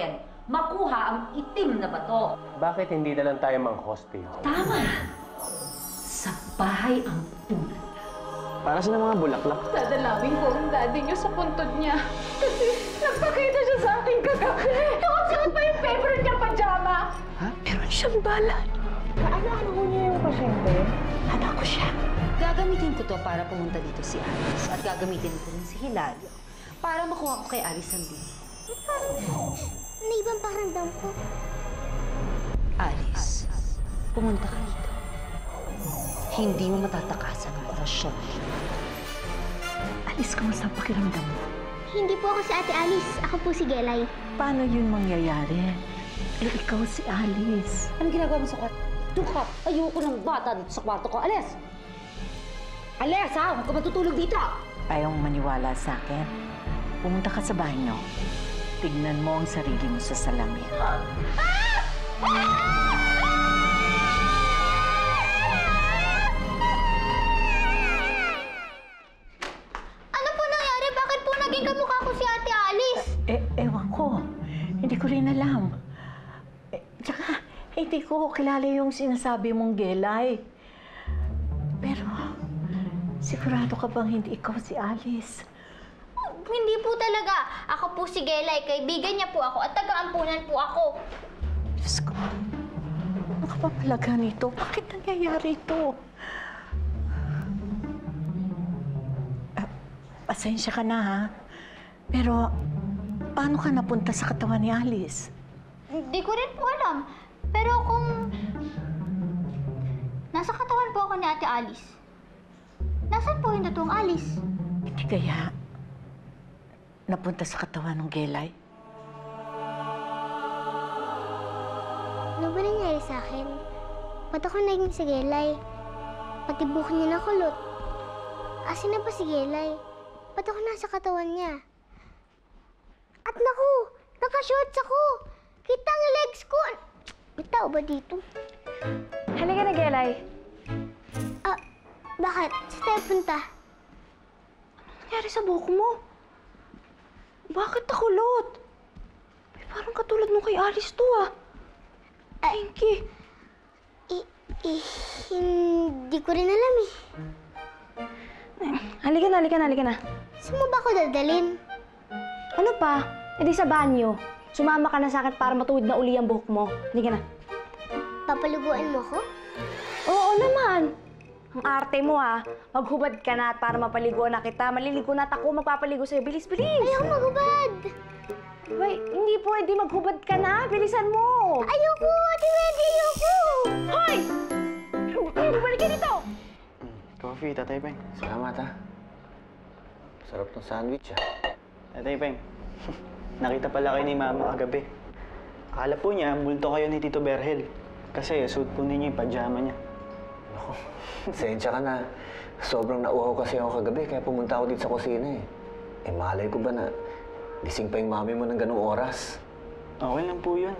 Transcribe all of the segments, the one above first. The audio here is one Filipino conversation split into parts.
akin makuha ang itim na bato. Bakit hindi na lang tayo mang-hostage? Tama. Sa bahay ang punan. Para sa mga bulaklak. Dadalawin ko ang daddy niyo sa puntod niya. Kasi nagpakita siya sa akin kagabi. Nakasuot pa yung favorite niyang pajama. Ha? Meron siyang bala. Ano-ano ko niya yung pasyente? Anak ko siya. Gagamitin ko to para pumunta dito si Alice at gagamitin ko rin si Hilario para makuha ko kay Alice ang bill. Naibang pakiramdam ko. Alice, pumunta ka dito. Hindi mo matatakasan ang orasyon. Alis ka mo sa pakiramdam mo. Hindi po ako si Ate Alice. Ako po si Gelay. Paano yun mangyayari? Eh, ikaw si Alice. Anong ginagawa mo sa kwarto? Doon ka! Ayoko ng bata dito sa kwarto ko. Alice! Alice, ha? Huwag ka matutulog dito! Ayaw mong maniwala sa akin. Pumunta ka sa banyo. Tignan mo ang sarili mo sa salamin. Ano po nangyari? Bakit po naging kamukha ko si Ate Alice? Eh, ewan ko. Hindi ko rin alam. Eh, tsaka, hindi ko kilala yung sinasabi mong gelay. Pero, sigurado ka bang hindi ikaw si Alice? Hindi po talaga. Ako po si Gelay. Kaibigan niya po ako at taga-ampunan po ako. Diyos ko, ka ba talaga nito? Bakit nangyayari ito? Ah, pasensya ka na, ha? Pero, paano ka napunta sa katawan ni Alice? Hindi ko rin po alam. Pero kung... Nasa katawan po ako ni Ate Alice. Nasaan po yung totoong Alice? Hindi kaya napunta sa katawan ng Gelay? Ano ba nangyari sa akin? Ba't ako naging si Gelay? Pati buhok niya nakulot. Asin na ba si Gelay? Ba't ako nasa katawan niya? At naku! Nakashorts ako! Kita ang legs ko! May tao ba dito? Halika na, Gelay. Ah, bakit? Sa tayo punta? nangyari sa buhok mo? Bakit nakulot? Ay, parang katulad mo kay Alice to ah. Pinky. i- i- hindi ko rin alam eh. Halika na, halika na, halika na. Saan mo ba ako dadalhin? Ano pa? E di sa banyo. Sumama ka na sa akin para matuwid na uli ang buhok mo. Halika na. Papaliguan mo ako? Oo naman. Ang arte mo ah. Maghubad ka na at para mapaliguan na kita. Maliligo na at ako magpapaligo sa'yo. Bilis, bilis. Ayoko magubad! Bay, hindi pwede. Maghubad ka na. Bilisan mo. Ayoko! Ate Wendy, ayoko! Hoy! Bumalik ka dito! Coffee, Tatay Peng. Salamat ha. Sarap ng sandwich ah. Tatay Peng. Nakita pala kayo ni Mama kagabi. Akala po niya, multo kayo ni Tito Berhel. Kasi suit po ninyo yung pajama niya. Naku, sensya ka na. Sobrang nauhaw kasi ako kagabi kaya pumunta ako dito sa kusina eh. Eh malay ko ba na gising pa yung mami mo ng ganung oras. Okay lang po yun.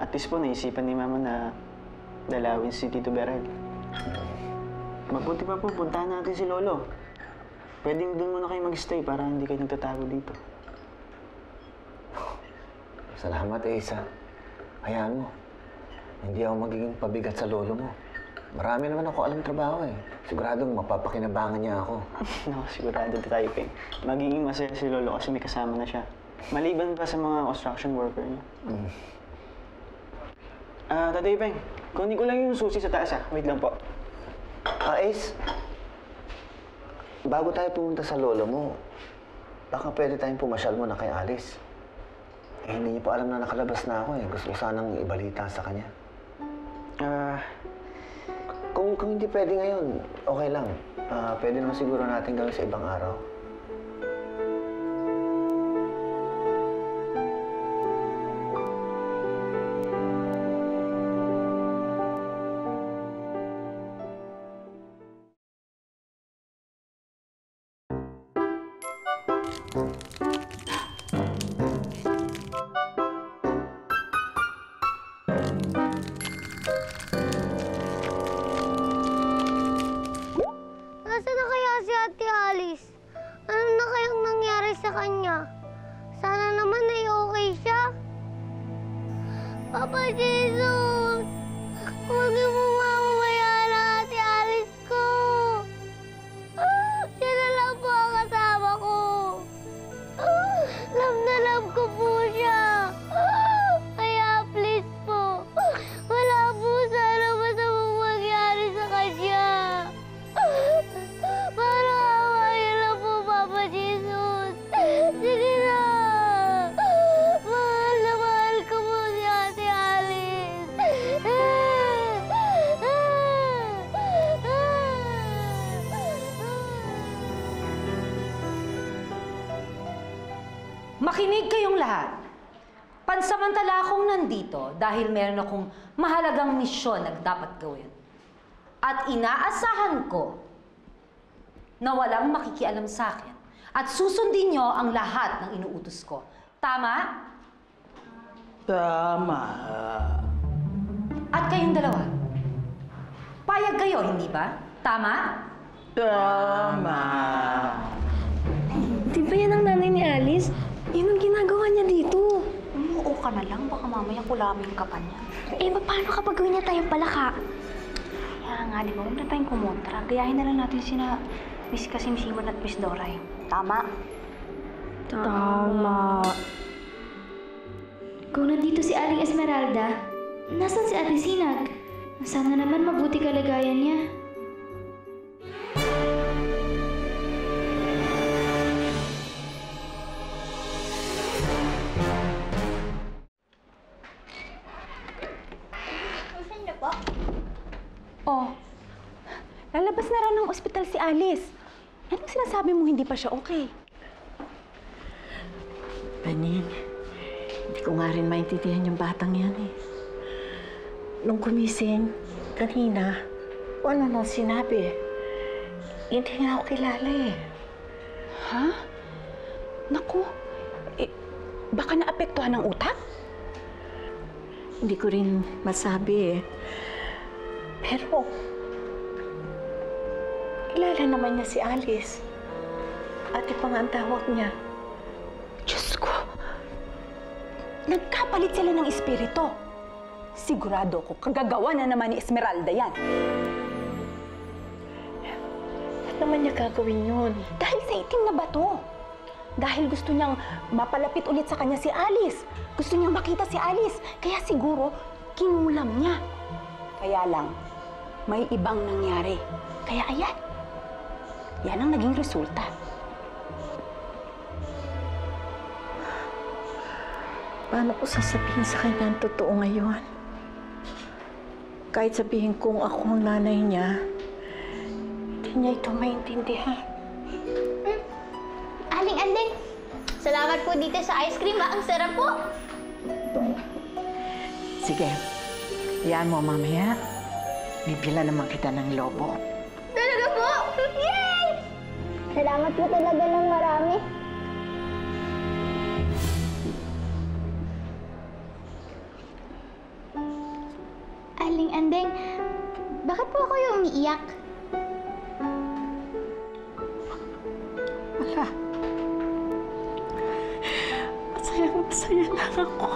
At least po, naisipan ni Mama na dalawin si Tito Berhel. Mabuti pa po, puntahan natin si Lolo. Pwedeng doon muna kayo mag-stay para hindi kayo nagtatago dito. Salamat Isa. Hayaan mo. Hindi ako magiging pabigat sa lolo mo. Marami naman ako alam trabaho eh. Siguradong mapapakinabangan niya ako. Naku, sigurado tayo, Peng. Magiging masaya si Lolo kasi may kasama na siya. Maliban pa sa mga construction worker niya. Mm. Ah, Tatay Peng, kunin ko lang yung susi sa taas ah. Wait lang po. Ah, Ace. Bago tayo pumunta sa lolo mo, baka pwede tayong pumasyal muna kay Alice. Eh, hindi niya pa alam na nakalabas na ako eh. Gusto ko sanang ibalita sa kanya. Ah, Kung, kung hindi pwede ngayon, okay lang. Ah, pwede naman siguro natin gawin sa ibang araw. Nasaan 我真是。Makinig kayong lahat. Pansamantala akong nandito dahil meron akong mahalagang misyon na dapat gawin. At inaasahan ko na walang makikialam sa akin at susundin niyo ang lahat ng inuutos ko. Tama? Tama. At kayong dalawa. Payag kayo, hindi ba? Tama? Tama. Di ba yan ang nanay ni Alice? Yun ang ginagawa niya dito. Oo ka na lang, baka mamaya kulamin ka pa niya. Eh, ba, paano kapag gawin niya tayong palaka? Kaya nga, di ba, huwag na tayong kumontra. Gayahin na lang natin sina Miss Kasimsiman at Miss Doray. Tama? Tama. Kung nandito si Aling Esmeralda, nasan si Ate Sinag? Sana naman mabuti kalagayan niya. Lalabas na raw ng ospital si Alice. Anong sinasabi mo hindi pa siya okay? Paning, hindi ko nga rin maintindihan yung batang yan eh. Nung kumising, kanina, ano nang sinabi? Hindi nga ako kilala eh. Ha? Naku, eh, baka naapektuhan ng utak? Hindi ko rin masabi eh. Pero, kilala naman niya si Alice. Ate pa nga ang tawag niya. Diyos ko! Nagkapalit sila ng espiritu. Sigurado ko, kagagawa na naman ni Esmeralda yan. Ba't naman niya gagawin yun? Dahil sa itim na bato. Dahil gusto niyang mapalapit ulit sa kanya si Alice. Gusto niyang makita si Alice. Kaya siguro, kinulam niya. Kaya lang, may ibang nangyari. Kaya ayan, yan ang naging resulta. Paano ko sasabihin sa kanya ang totoo ngayon? Kahit sabihin kong ako ang nanay niya, hindi niya ito maintindihan. Aling Andeng, salamat po dito sa ice cream ha. Ang sarap po. Sige, yan mo mamaya. Bibila naman kita ng lobo. Salamat po talaga ng marami. Aling Andeng, bakit po kayo umiiyak? Wala. Masaya, masaya lang ako.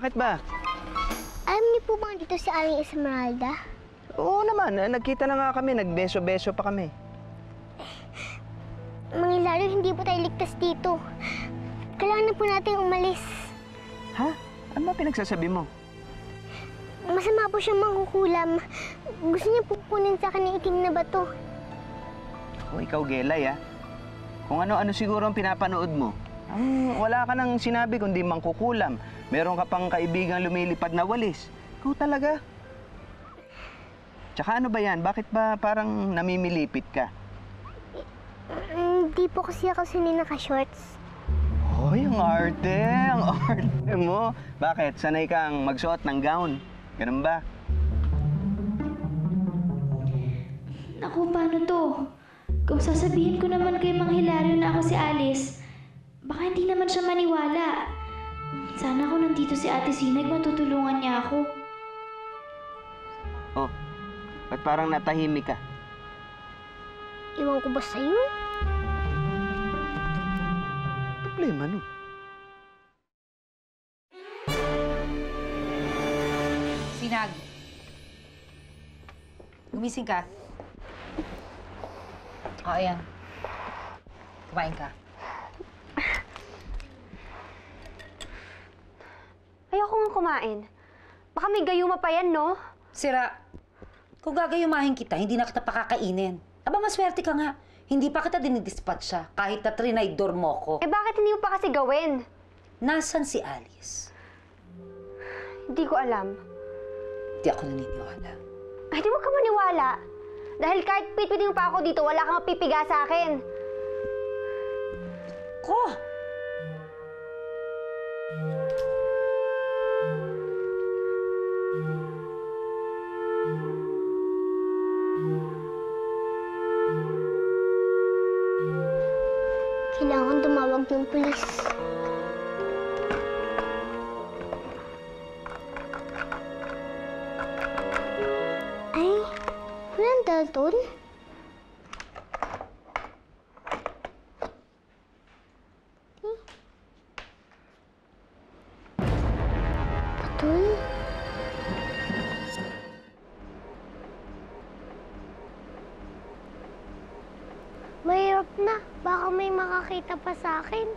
Bakit ba? Alam niyo po bang dito si Aling Esmeralda? Oo naman, eh, nagkita na nga kami, nagbeso-beso pa kami. Manghilayo, hindi po tayo ligtas dito. Kailangan na po natin umalis. Ha? Ano ba pinagsasabi mo? Masama po siyang mangkukulam. Gusto niya po kunin sa akin ng itim na bato. O ikaw, Gelay, ah. Kung ano-ano siguro ang pinapanood mo. Ang wala ka nang sinabi kundi mangkukulam. Meron ka pang kaibigang lumilipad na walis. Ikaw talaga. Tsaka ano ba yan? Bakit ba parang namimilipit ka? Hindi po kasi ako sanay naka-shorts. Hoy, ang arte! Ang arte mo! Bakit? Sanay kang magsuot ng gown. Ganun ba? Naku, paano to? Kung sasabihin ko naman kay Mang Hilario na ako si Alice, baka hindi naman siya maniwala. Sana kung nandito si Ate Sinag, matutulungan niya ako. Oh, ba't parang natahimik ka? Iwan ko ba sa'yo? Problema no. Sinag. Gumising ka. O, ayan. Kumain ka. Ayoko nga kumain. Baka may gayuma pa yan, no? Sira, kung gagayumahin kita, hindi na kita pakakainin. Aba, maswerte ka nga. Hindi pa kita dinidispatcha kahit na trinaydor mo ko. Eh bakit hindi mo pa kasi gawin? Nasaan si Alice? Hindi ko alam. Di ako naniniwala. Ay, di mo ka maniwala. Dahil kahit pitpitin mo pa ako dito, wala kang mapipiga sa akin. Ko! Tumawag ng pulis. Ay, walang Dalton? Hmm. May makakita pa sa akin.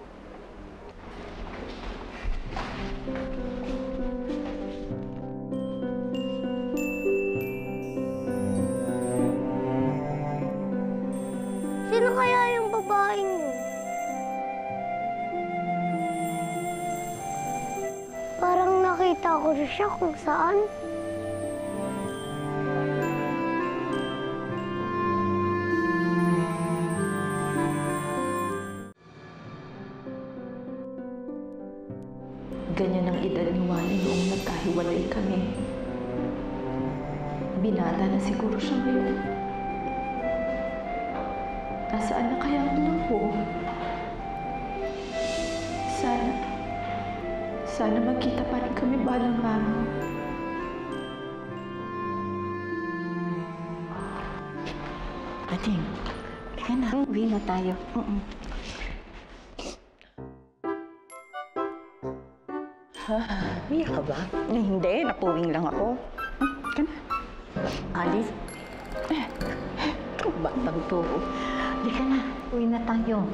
Sino kaya yung babaeng yun? Parang nakita ko siya kung saan. Ganyan ang edad ni Wally noong nagkahiwalay kami. Binata na siguro siya ngayon. Nasaan na kaya ang lupo? Sana, sana magkita pa rin kami balang araw. Ating, teka na. Uwi na tayo. Oo. Umiyak ka ba? Hindi, napuwing lang ako. Ka na. Alice? Eh, batang to. Di ka na. Uwi na tayo.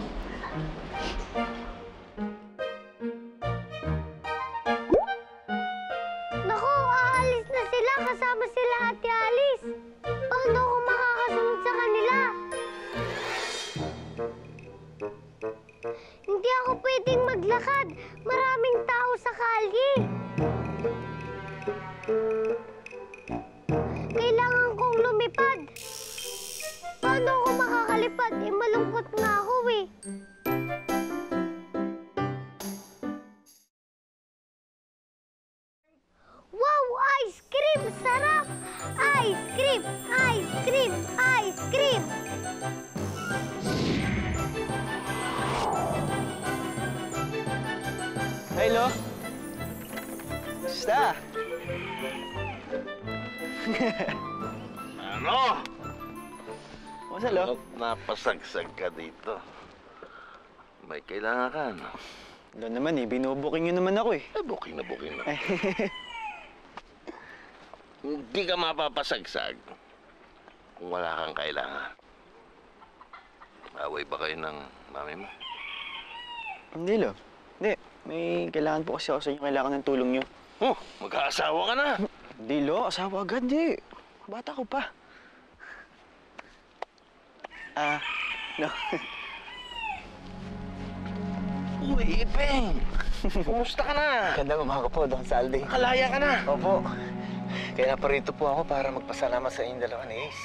Basta. Ano? Kumusta, Lo? Ba't napasagsag ka dito? May kailangan ka, no? Lo naman eh, binubuking nyo naman ako eh. Eh, booking na booking na. Hindi ka mapapasagsag kung wala kang kailangan. Away ba kayo ng mami mo? Hindi, Lo. Hindi. May kailangan po kasi ako sa inyo. Kailangan ng tulong nyo. Oh, mag-aasawa ka na. Hindi, Lo. Asawa agad, di. Bata ko pa. Ah, no. Uy, Ipeng! Kumusta ka na? Ganda umaga po, Don Saldi. Kalaya ka na. Opo. Kaya naparito po ako para magpasalamat sa inyong dalawa ni Ace.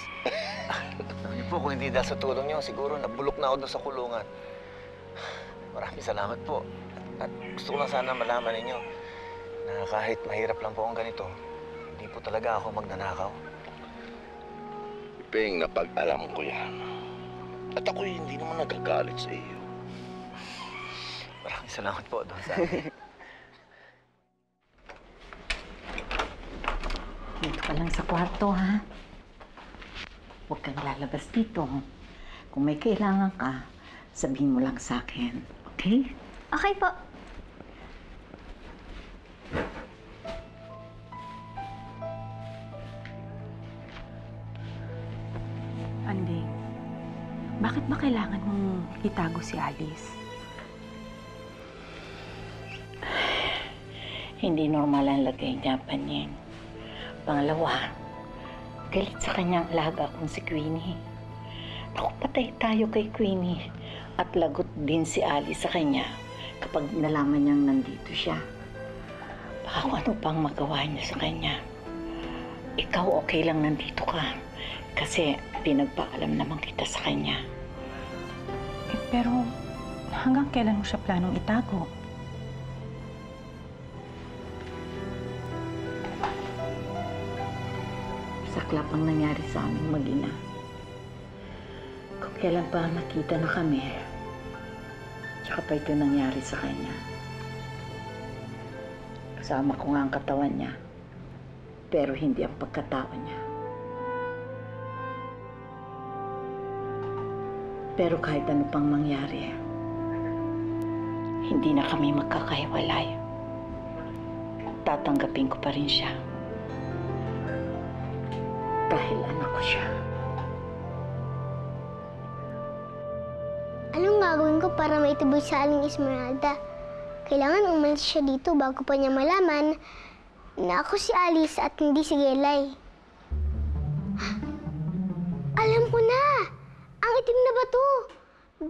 Alam niyo po, kung hindi dahil sa tulong niyo, siguro nabulok na ako doon sa kulungan. Maraming salamat po. At gusto ko lang sana malaman ninyo na kahit mahirap lang po ang ganito, hindi po talaga ako magnanakaw. Ipeng, napag-alam ko yan. At ako hindi naman nagagalit sa iyo. Maraming salamat po, Don Sam. Dito ka lang sa kwarto, ha? Huwag kang lalabas dito. Kung may kailangan ka, sabihin mo lang sa akin. Okay? Okay po. Itago si Alice? Hindi normal ang lagay niya, Panyeng. Pangalawa, galit sa kanyang alaga kong si Queenie. Ako patay tayo kay Queenie at lagot din si Alice sa kanya kapag nalaman niyang nandito siya. Baka kung ano pang magawa niya sa kanya. Ikaw okay lang nandito ka kasi pinagpaalam naman kita sa kanya. Eh, pero hanggang kailan mo siya planong itago? Saklap ang nangyari sa aming mag-ina. Kung kailan pa nakita na kami, tsaka pa ito nangyari sa kanya. Kasama ko nga ang katawan niya, pero hindi ang pagkatao niya. Pero kahit ano pang mangyari, hindi na kami magkakahiwalay. Tatanggapin ko pa rin siya dahil anak ko siya. Anong gagawin ko para maituboy sa Aling Esmeralda? Kailangan umalis siya dito bago pa niya malaman na ako si Alice at hindi si Gelay.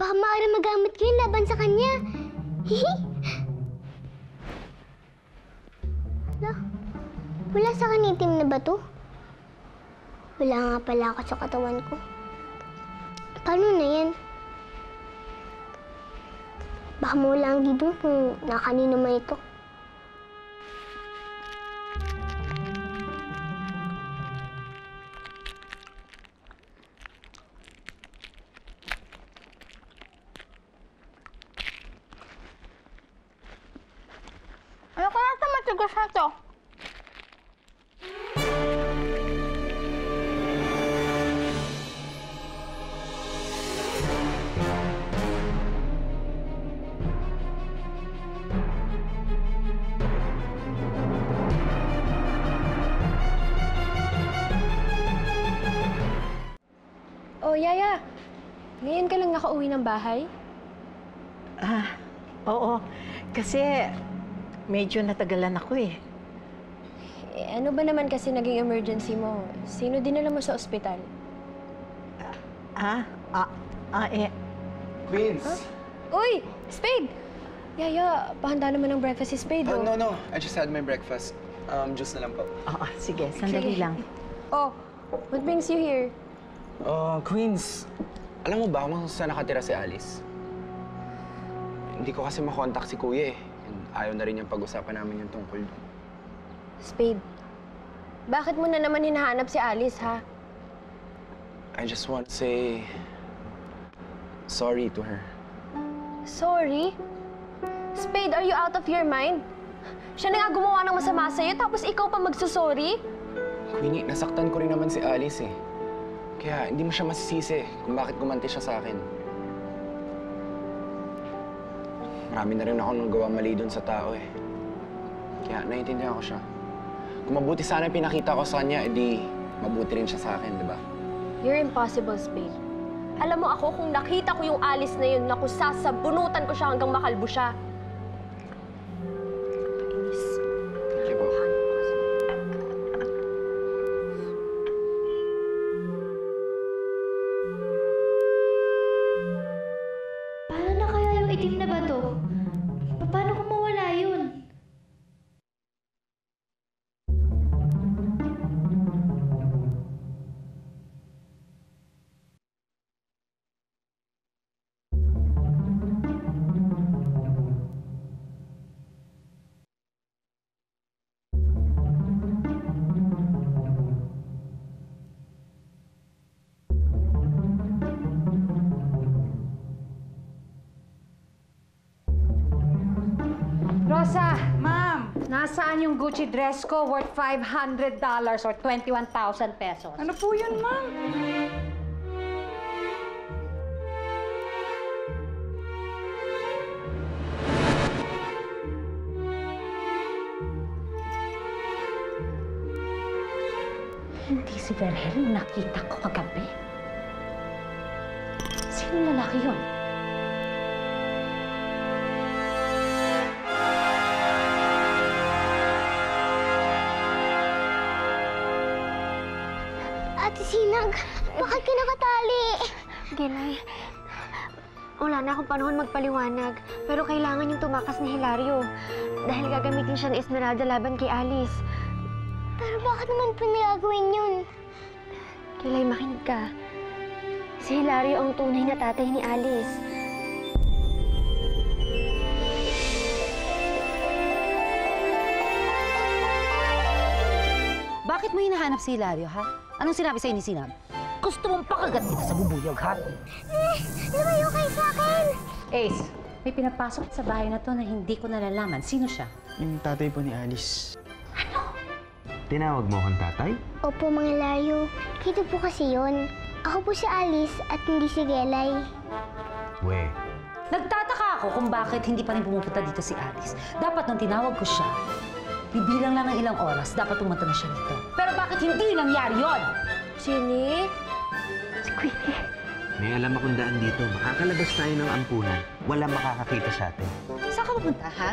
Baka maaari magamit ko yun laban sa kanya. Hihi! Wala sa kanya itim na bato. Wala nga pala ako sa katawan ko. Paano na yan? Baka mawala ang gidong kung nakanino man ito. Yaya. Ngayon ka lang nakauwi ng bahay? Ah, oo. Kasi medyo natagalan ako eh. Eh, ano ba naman kasi naging emergency mo? Sino dinala mo sa ospital? Ah, ah, ah eh. Queens! Uy! Spade! Yaya, pahanda naman ng breakfast si Spade, Oh, oh. no, no. I just had my breakfast. Um, juice na lang po. Oo, sige, sandali lang. Oh, what brings you here? Oh, Queens. Alam mo ba kung saan nakatira si Alice? Hindi ko kasi makontak si Kuya eh. And ayaw na rin yung pag-usapan namin yung tungkol doon. Spade, bakit mo na naman hinahanap si Alice, ha? I just want to say sorry to her. Sorry? Spade, are you out of your mind? Siya na nga gumawa ng masama sa'yo, tapos ikaw pa magsusorry? Queenie, nasaktan ko rin naman si Alice eh. Kaya hindi mo siya masisisi kung bakit gumanti siya sa akin. Marami na rin ako nang gawa mali doon sa tao eh. Kaya naiintindihan ko siya. Kung mabuti sana pinakita ko sa kanya, edi mabuti rin siya sa akin, di ba? You're impossible, Spade. Alam mo ako, kung nakita ko yung Alice na yun, naku, sasabunutan ko siya hanggang makalbo siya. Rosa! Ma'am! Nasaan yung Gucci dress ko worth $500 or 21,000 pesos? Ano po yun, ma'am? Hindi si Vergel yung nakita ko kagabi. Sino lalaki yun? Ate Sinag, bakit ka nakatali? Gelay, wala na akong panahon magpaliwanag. Pero kailangan yung tumakas ni Hilario. Dahil gagamitin siya ni Esmeralda laban kay Alice. Pero bakit naman po nagagawin yun? Kilay, makinig ka. Si Hilario ang tunay na tatay ni Alice. Bakit mo hinahanap si Hilario, ha? Anong sinabi sa'yo ni Sinag? Gusto mong pakagat kita sa bubuyog, ha? Lumayo kayo sa akin! Ace, may pinapasok sa bahay na to na hindi ko nalalaman. Sino siya? Yung tatay po ni Alice. Tinawag mo akong tatay? Opo, mga layo. Kito po kasi yun. Ako po si Alice at hindi si Gelay. We, Nagtataka ako kung bakit hindi pa rin pumupunta dito si Alice. Dapat nung tinawag ko siya, Bibilang lang ng ilang oras, dapat pumunta na siya dito. Pero bakit hindi nangyari yon? Ginny? Squeaky. May alam akong daan dito. Makakalabas tayo ng ampunan. Walang makakakita sa atin. Saan ka pupunta, ha?